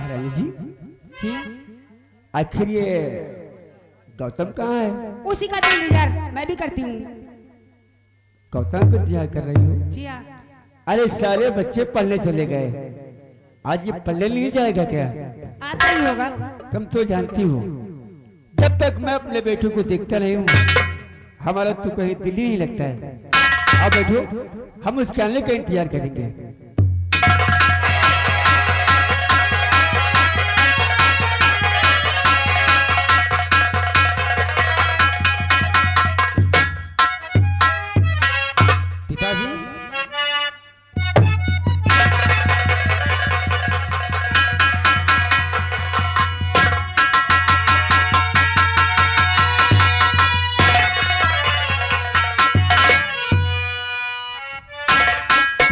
महारानी जी। जी। आखिर ये गौतम कहाँ है? उसी का तो इंतज़ार मैं भी करती हूँ। गौतम को इंतज़ार कर रही हूँ? जी हाँ। अरे सारे बच्चे पढ़ने चले गए। आज ये पढ़ने नहीं जाएगा क्या? आता ही होगा। तुम तो जानती हो। जब तक मैं अपने बेटे को देखता नहीं हूँ हमारा तो कहीं दिल ही नहीं लगता है। अब बैठो हम उसके आने का इंतज़ार करेंगे।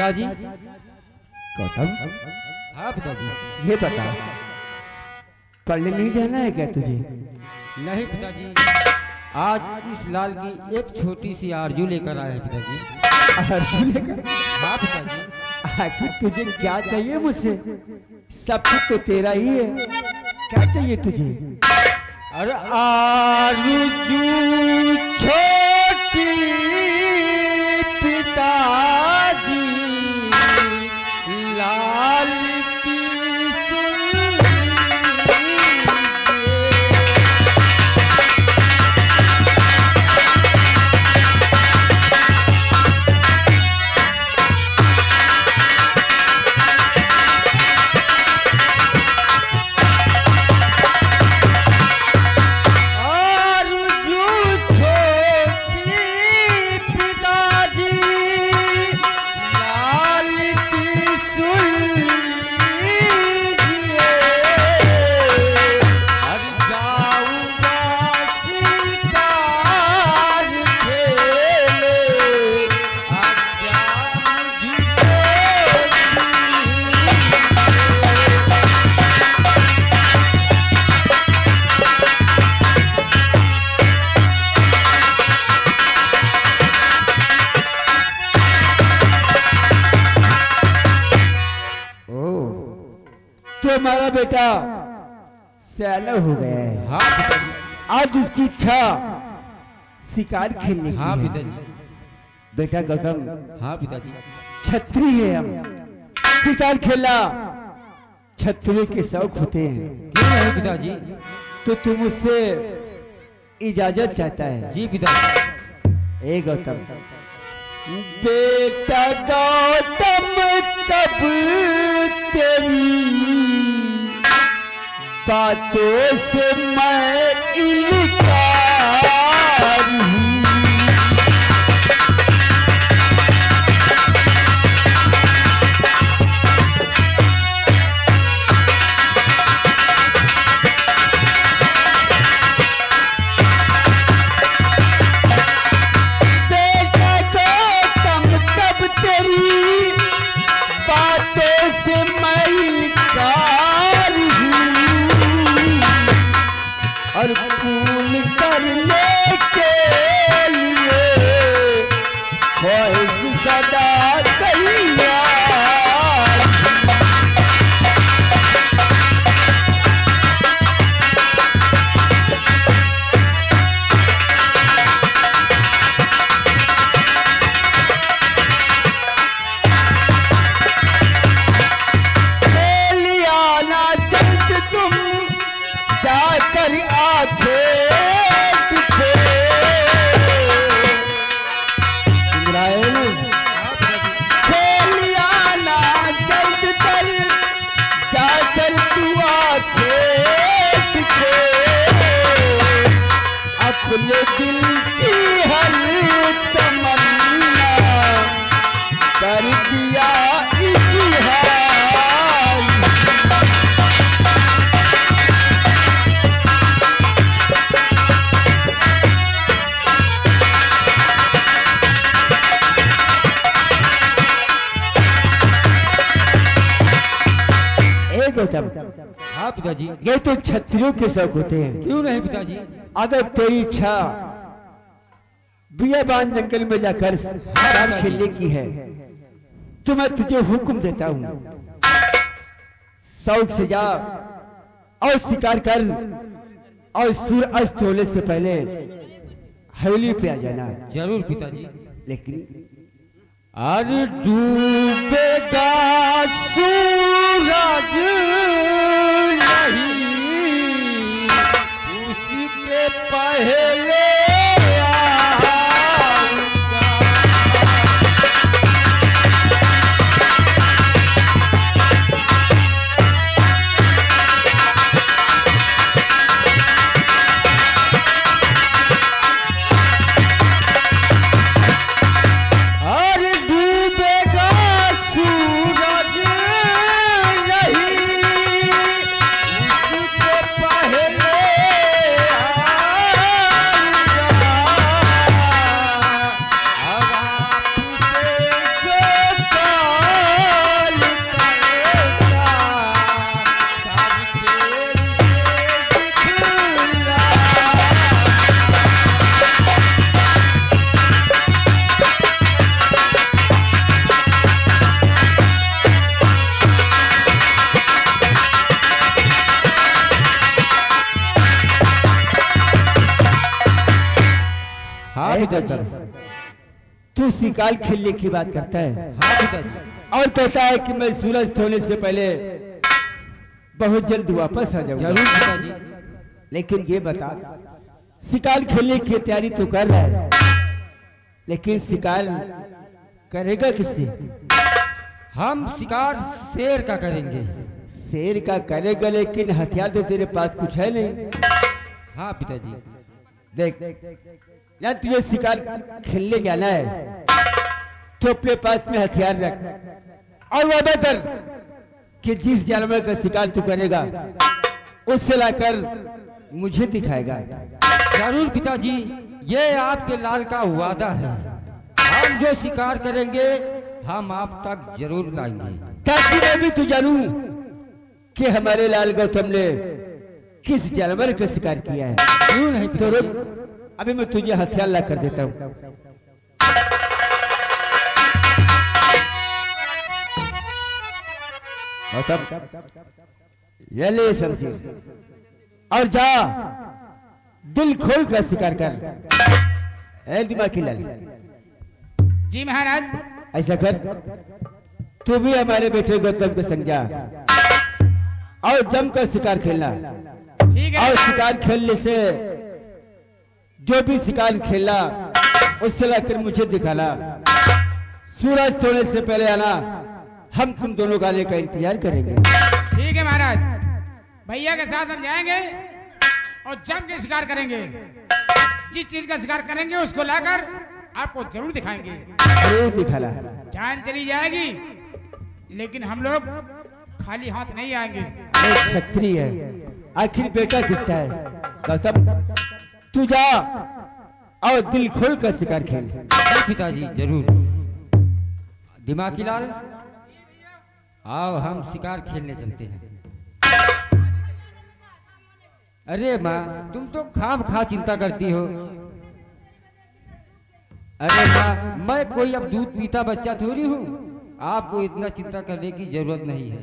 पिताजी गौतम। हाँ पिताजी। ये बता पढ़ने नहीं जाना है क्या तुझे? नहीं पिताजी। आज इस लाल की एक छोटी सी आरज़ू लेकर आए हैं पिताजी। ने कहा, हाँ पिताजी। आखिर तुझे क्या चाहिए मुझसे? सब कुछ तो तेरा ही है। क्या चाहिए तुझे? अरे आरज़ू छोटी सयाना हो गए है। आज उसकी इच्छा शिकार खेलने हाँ पिताजी। बेटा गौतम हाँ पिताजी। छत्री है हम। शिकार खेला छत्री के शौक होते हैं। क्यों नहीं पिताजी? तो तुम उससे इजाज़त चाहता है। जी पिताजी। ए गौतम बेटा गौतम कब तेरी बातों से मैं इनकार ए गौतम हाँ पिताजी ये तो छत्रियों के शौक होते हैं। क्यों नहीं पिताजी? अगर तेरी इच्छा बियाबान जंगल में जाकर शराब खेलने की है तो मैं तुझे हुक्म देता हूँ। शौक से जा और शिकार कर और सूर्य अस्त होने से पहले हवेली पे आ जाना। ज़रूर पिताजी। लेकिन अरे डूबेगा सूरज नहीं उसके पहले शिकार खेलने की बात करता है। हाँ और कहता है कि मैं सूरज होने से पहले बहुत जल्द वापस आ जाऊँगा। ज़रूर पिताजी। लेकिन ये बता शिकार खेलने की तैयारी तो कर रहा है लेकिन शिकार करेगा किससे? हम शिकार शेर का करेंगे। शेर का करेगा लेकिन हथियार तो तेरे पास कुछ है नहीं। हाँ पिताजी। देख देख देख या तुझे शिकार खेलने जाना है। तो अपने पास में हथियार रख। और वादा कर कि जिस जानवर का शिकार तू करेगा उससे लाकर मुझे दिखाएगा। ज़रूर पिताजी ये आपके लाल का वादा है। हम जो शिकार करेंगे हम आप तक ज़रूर लाएँगे। ताकि मैं भी तू जानू कि हमारे लाल गौतम ने किस जानवर का शिकार किया है। क्यों नहीं तो अभी मैं तुझे हथियार ला कर देता हूँ। गौतम ये ले शमशीर और जा दिल खोल कर शिकार कर। दिमाग दिमागी लाल। जी महाराज। ऐसा कर तू भी हमारे बेटे गौतम को जा और जमकर शिकार खेलना। ठीक है और शिकार खेलने से जो भी शिकार खेला उससे लाकर मुझे दिखाना। सूरज थोड़े से पहले आना हम तुम दोनों गाने का इंतज़ार करेंगे। ठीक है महाराज। भैया के साथ हम जाएँगे और जम के शिकार करेंगे। जिस चीज़ का शिकार करेंगे उसको लाकर आपको ज़रूर दिखाएँगे। अरे दिखाना। जान चली जाएगी लेकिन हम लोग खाली हाथ नहीं आएँगे। क्षत्रिय है। आखिर बेटा किसका है? तू जा और दिल खोल कर शिकार खेल। पिताजी, ज़रूर। दिमाग की लाल? आओ, हम शिकार खेलने चलते हैं। अरे माँ, तुम तो खाम खा चिंता करती हो। अरे माँ, मैं कोई अब दूध पीता बच्चा थोड़ी हूँ। आपको इतना चिंता करने की ज़रूरत नहीं है।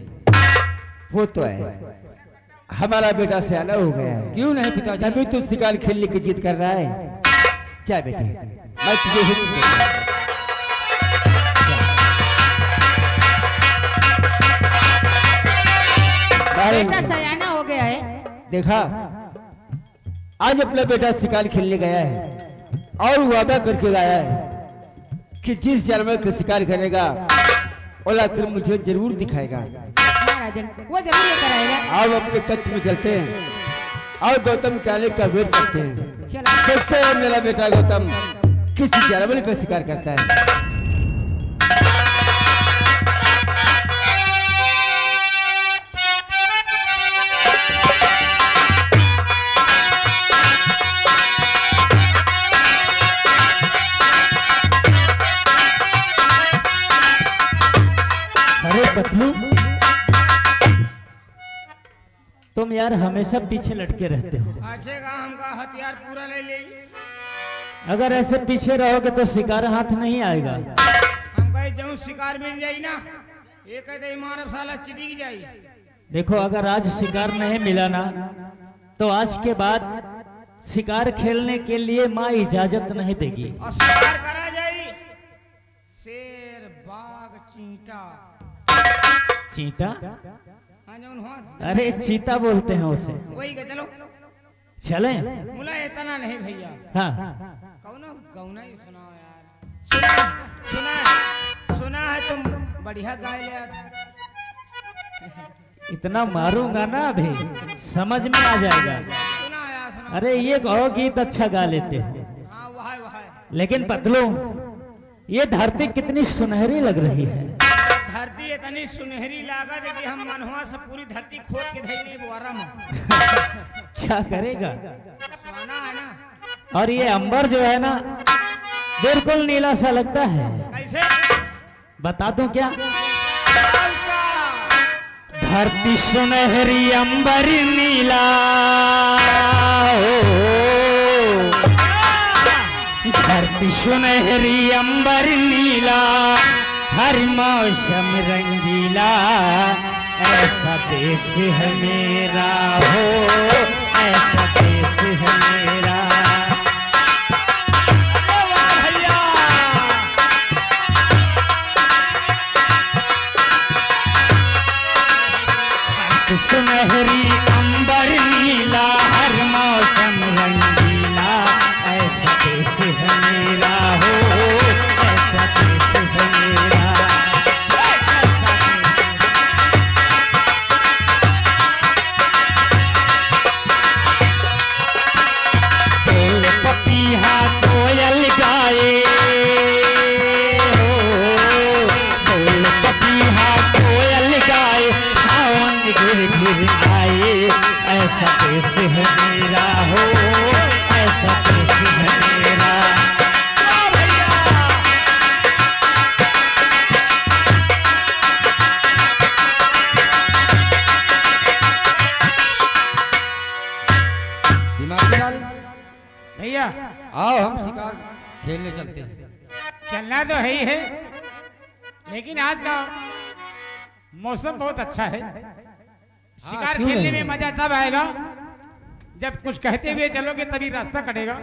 वो तो है। हमारा बेटा सियाना हो गया है। क्यों नहीं पिता तभी तू शिकार खेलने की जीत कर रहा है। क्या बेटे मैं तुझे हित बेटा सयाना हो गया है। देखा? आज अपना बेटा शिकार खेलने गया है और वादा करके लाया है कि जिस जानवर का शिकार करेगा ओला लाकर मुझे ज़रूर दिखाएगा। महाराजन वो ज़रूर लेकर आएगा आप अपने कच्छ में चलते हैं। और गौतम के आने का वेट करते हैं। देखते हैं मेरा बेटा गौतम। किसी किस जानवर का शिकार करता है। अरे बतलू तुम यार हमेशा पीछे लटके रहते हो। हमका हथियार पूरा ले ले। अगर ऐसे पीछे रहोगे तो शिकार हाथ नहीं आएगा। हम कहे शिकार मिल जाई ना कहते मानव साला चिटिक जाई। देखो अगर आज शिकार नहीं मिला ना तो आज के बाद शिकार खेलने के लिए माँ इजाज़त नहीं देगी। और शिकार करा शेर बाघ चींटा। हो अरे चीता बोलते हैं उसे। वही का चलो। चले? मुला इतना नहीं भैया। हाँ। कौनो गौना ही सुनाओ यार। सुना सुना सुना है तुम। बढ़िया गाय ले इतना मारूँगा ना अभी समझ में आ जाएगा। अरे ये कहो गीत अच्छा गा लेते हो। है। लेकिन पतलू ये धरती कितनी सुनहरी लग रही है। इतनी सुनहरी लागत है कि हम मनहुआ से पूरी धरती खोद के धैली बोरा में। क्या करेगा? सुना है ना? और ये अंबर जो है ना बिल्कुल नीला सा लगता है। कैसे? बता दूँ क्या? धरती सुनहरी अंबर नीला। धरती सुनहरी अंबर नीला। हर मौसम रंगीला ऐसा देश है मेरा। आओ हम शिकार खेलने चलते हैं। चलना तो है ही है लेकिन आज का मौसम बहुत अच्छा है। शिकार खेलने में मज़ा तब आएगा जब कुछ कहते हुए चलोगे तभी रास्ता कटेगा।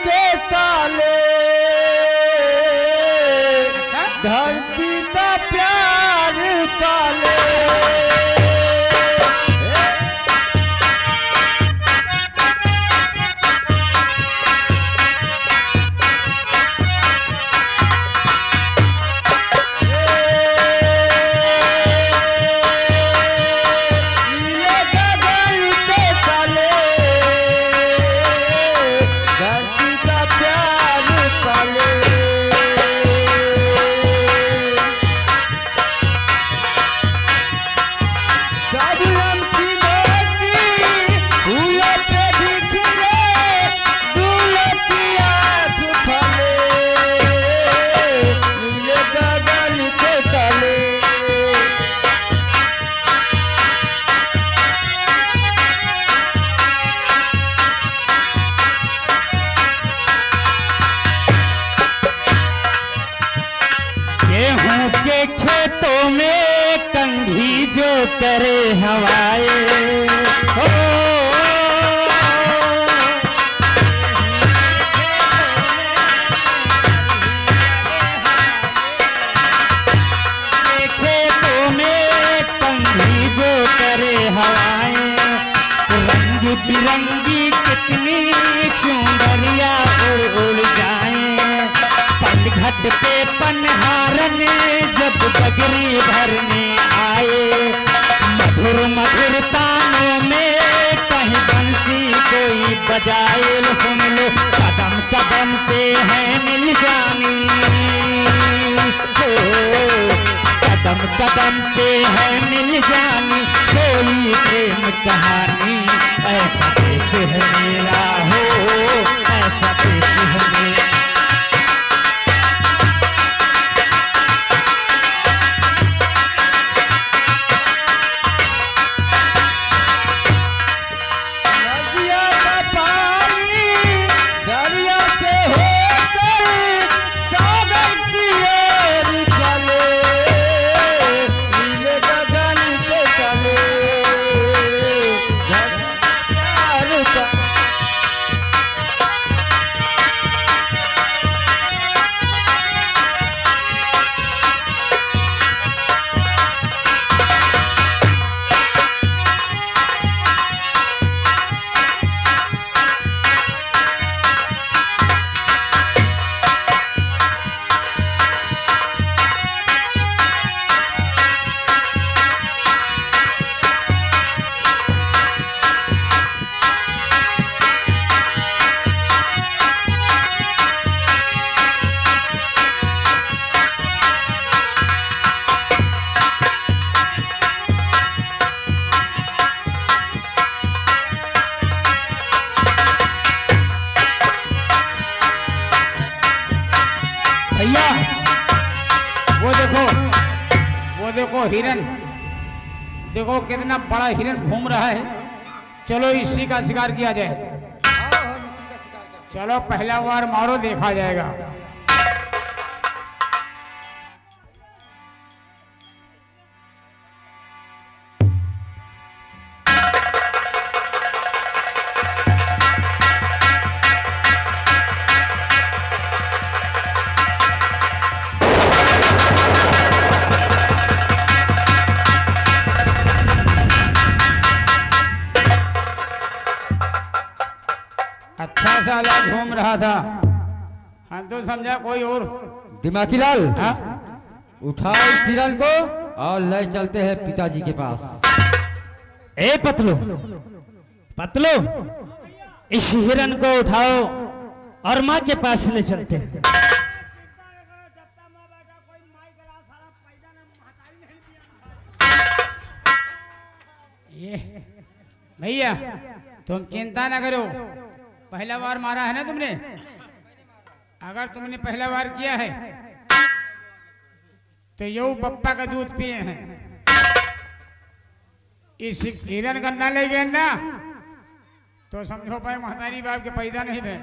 के ताले। बिरंगी कितनी चुंदरिया उड़ जाए? पनघट पे पनहारन जब बगरी भरने आए। मधुर मधुर तानों में कहीं बंसी कोई बजाए। सुन लो, कदम कदम पे है मिल जानी। कदम कदम पे है मिल जानी। कोई प्रेम कहानी ऐसा कैसे है मेरा हो ऐसा कैसे है मेरा देखो वो देखो हिरन, देखो कितना बड़ा हिरन घूम रहा है। चलो इसी का शिकार किया जाए। चलो पहला बार मारो, देखा जाएगा। रहा था? हम तो समझा कोई और। दिमागी लाल? हाँ? उठाओ इस हिरन को और ले चलते हैं पिताजी के पास। ए पतलो। पतलो इस हिरन को उठाओ और माँ के पास ले चलते हैं। ये भैया तुम चिंता ना करो। पहला बार मारा है ना तुमने? अगर तुमने पहला बार किया है तो यो पप्पा का दूध पिए हैं। इस हिरन गन्ना ले गए ना तो समझो पाए महतारी बाप के पैदा नहीं भे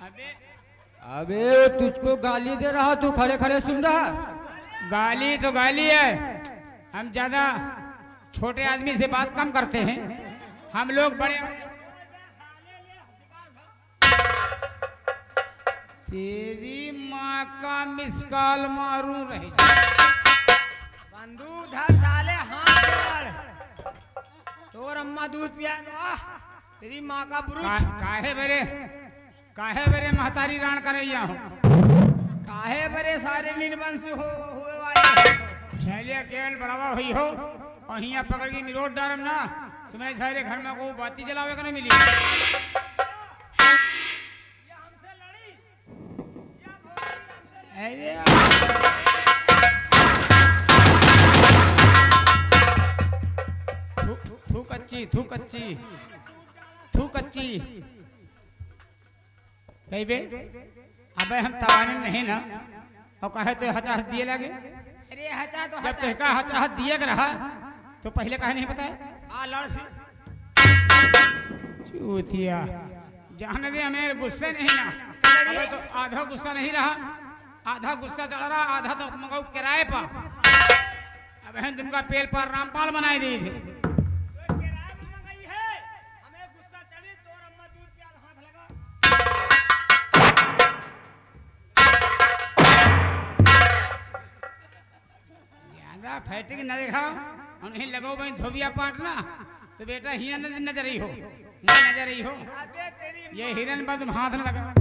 अबे अबे, तुझको गाली दे रहा तू खड़े खड़े सुन रहा। गाली तो गाली है। हम ज़्यादा छोटे आदमी से बात कम करते हैं। हम लोग बड़े तेरी माँ का मिस कॉल मारू रही। बंदूक धर साले हाथ तोर अम्मा दूध पिया तेरी माँ का बुरुज। काहे बेरे काहे बेरे महतारी रान करैया हो? काहे बरे सारे निर्वंश हो? छैलिया केवल बढ़ावा हुई हो, और हिया पकड़ के निरोध डारम ना तुम्हें सारे घर में को बाती जलावे का नहीं मिली। थू कच्ची थू कच्ची थू कच्ची। कही बे, अबे हम तवाने नहीं ना, और कहे तो हचाहत दिए लगे। अरे हटा तो जब तहका हचा दिए रहा तो पहले कहा नहीं बताया? चूतिया जाने दे हमें गुस्से नहीं ना। अबे तो आधा गुस्सा नहीं रहा। आधा गुस्सा चढ़ रहा आधा तो मंगाऊ किराए पर। अब हम तुमका पेल पर रामपाल बनाई दी थी। ज़्यादा फैटिक न देखा और लगो भाई धोबिया पाटना। तो बेटा ही नज़र ही हो। नज़र ही हो। ये हिरन बद हाथ लगा।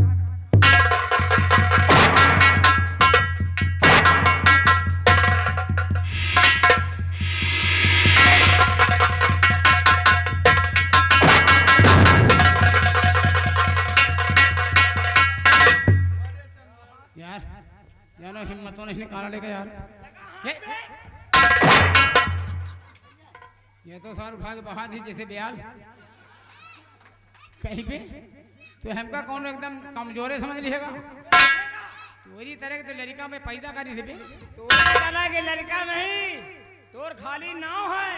तो सार भाग बहा दी जैसे ब्याल कहीं पे? तो हमका कौन एकदम कमजोरे समझ लिएगा तोरी तरह के तो लड़का में पैदा करी थी बे तोर कला के लड़का नहीं तोर खाली नाव है।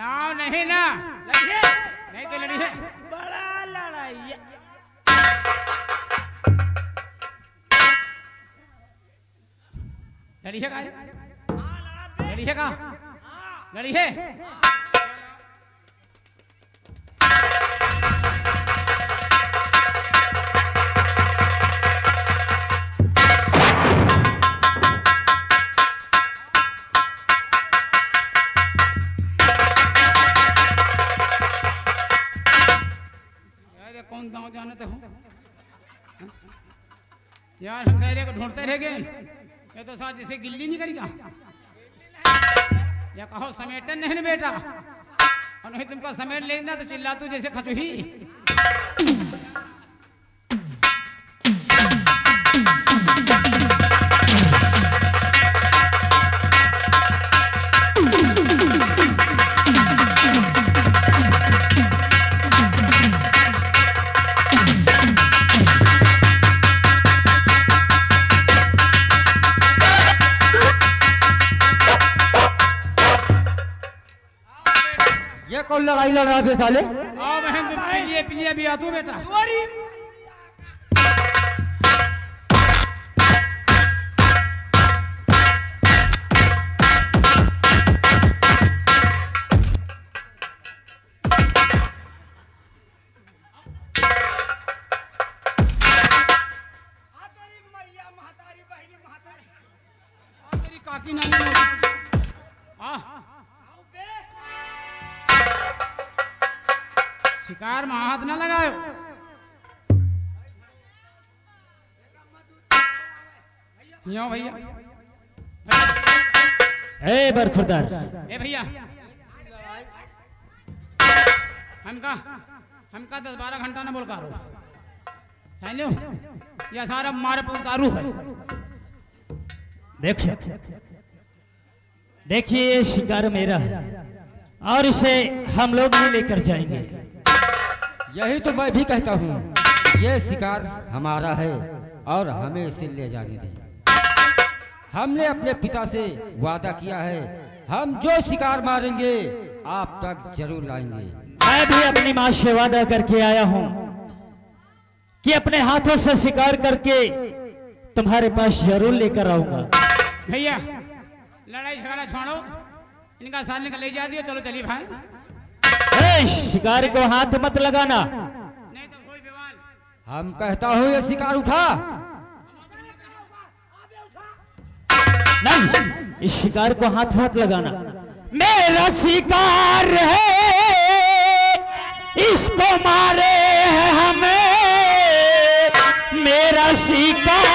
नाव नहीं ना? लड़के नहीं तो लड़ी है बड़ा लड़ाई लड़ी है का लड़ी है का लड़ी है? हूँ? यार, हम सारे को ढूंढते रह गए। ये तो साथ जैसे गिल्ली नहीं करेगा या कहो समेटन नहीं ना बेटा। और नहीं तुमको समेट लेना तो चिल्ला तू जैसे खचुही ये कौन लड़ाई लड़ रहा है साले आओ बहन तुम पिलिए पिलिए भी आ तू बेटा आ तेरी काकी नानी मोटी। आ शिकार में हाथ न लगायो। यो भैया। ए बरखुरदार। ए भैया। हमका हमका दस बारह घंटा ना बोल करो समझो यह सारा मारे पर उतारू है। देखिए देखिए ये शिकार मेरा। है और इसे हम लोग ही लेकर जाएँगे। यही तो मैं भी कहता हूँ ये शिकार हमारा है और हमें इसे ले जाने दें। हमने अपने पिता से वादा किया है हम जो शिकार मारेंगे आप तक ज़रूर लाएँगे। मैं भी अपनी माँ से वादा करके आया हूँ कि अपने हाथों से शिकार करके तुम्हारे पास ज़रूर लेकर आऊँगा। भैया लड़ाई झगड़ा छोड़ो इनका साथ निकल ले जा दिया चलो चलिए भाई शिकार को हाथ मत लगाना। नहीं तो कोई हम कहता हूँ ये शिकार उठा। नहीं इस शिकार को हाथ मत लगाना। मेरा शिकार है इसको मारे है हमें। मेरा शिकार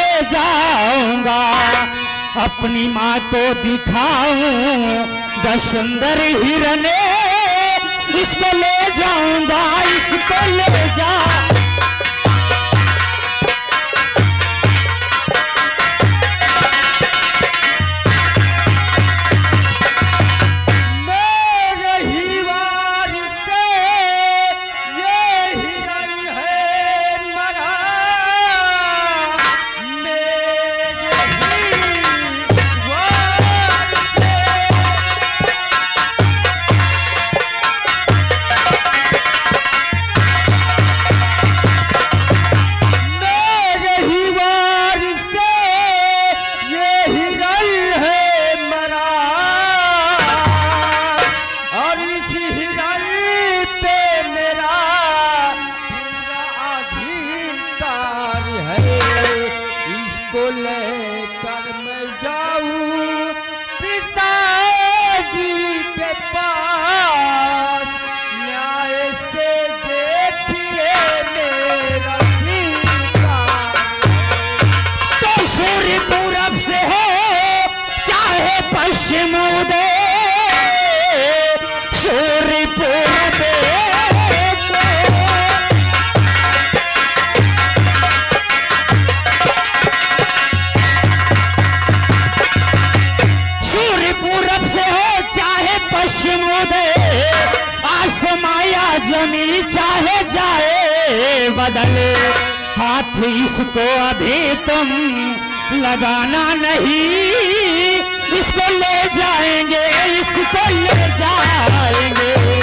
ले जाऊँगा अपनी माँ तो दिखाऊँ दशंदर हिरने इसको ले जाऊँगा इसको ले इसको अभी तुम लगाना नहीं। इसको ले जाएँगे इसको ले जाएँगे।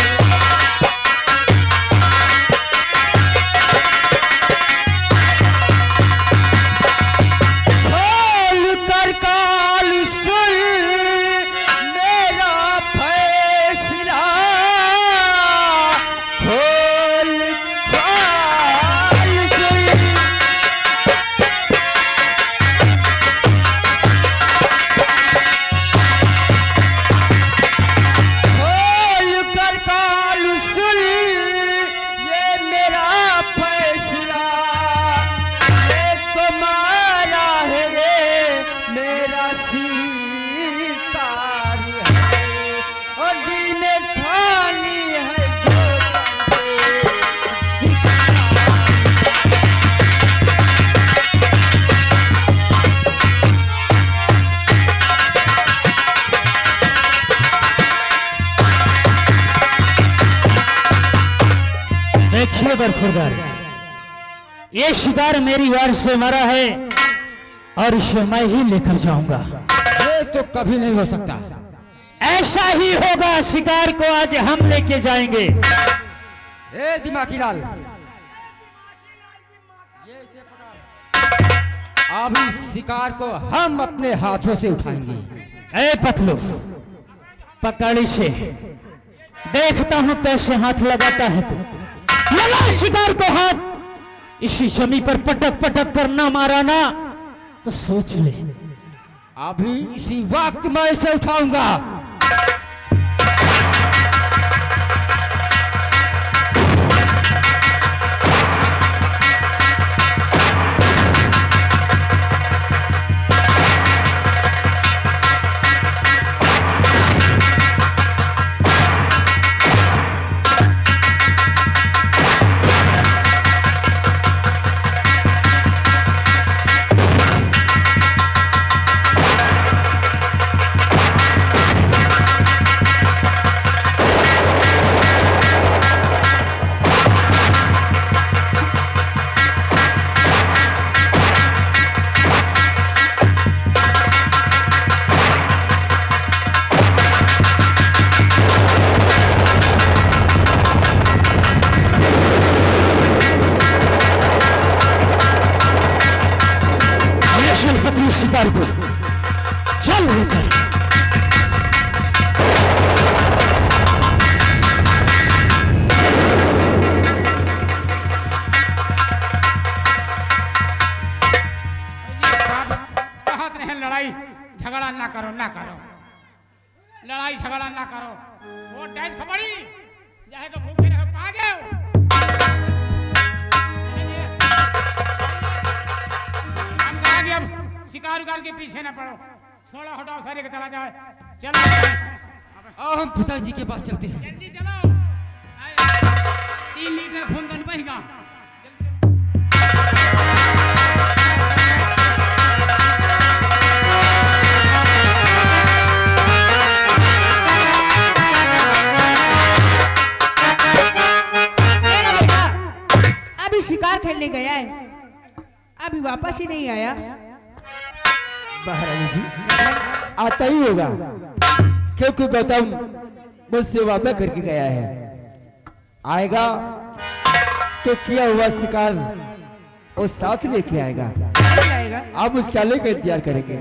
मेरी वार से मरा है और इसे मैं ही लेकर जाऊँगा। ये तो कभी नहीं हो सकता। ऐसा ही होगा शिकार को आज हम लेके जाएँगे। ए दिमागी लाल। अब इस शिकार को हम अपने हाथों से उठाएँगे। ए पतलू पकड़ी से। देखता हूँ कैसे हाथ लगाता है तू। लगा शिकार को हाथ। इसी जमी पर पटक पटक कर ना मारा ना तो सोच ले। अभी इसी वक्त मैं इसे उठाऊँगा। खबड़ी जाए तो भूखे रहे पा गए हम कहा कि अब शिकार उकार के पीछे ना पड़ो। छोड़ो हटाओ सारे के चला जाए। चलो। अब हम पिताजी के पास चलते हैं। जल्दी चलो। तीन लीटर खून दन बहेगा। शिकार खेलने गया है। अभी वापस ही नहीं आया। महारानी जी आता ही होगा। क्योंकि गौतम मुझसे वादा करके गया है। आएगा तो किया हुआ शिकार वो साथ लेके आएगा। आप उस चाले का इंतज़ार करेंगे।